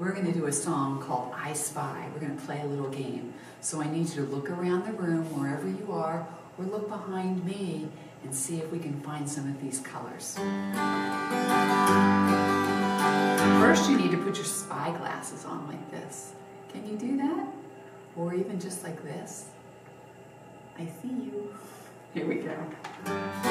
we're going to do a song called I Spy. We're going to play a little game. So I need you to look around the room wherever you are or look behind me and see if we can find some of these colors. First you need to put your spy glasses on like this. Can you do that? Or even just like this. I see you. Here we go.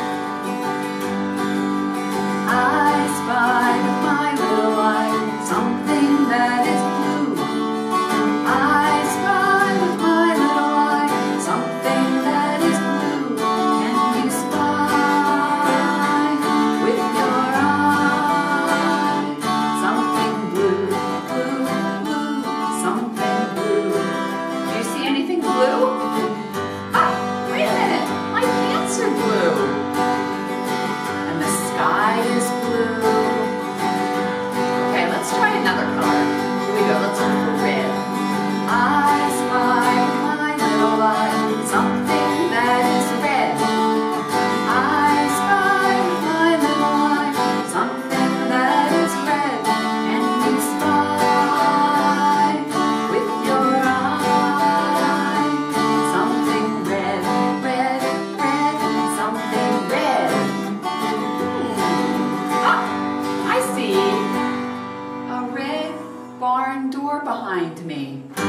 door behind me. You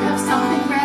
have something ready?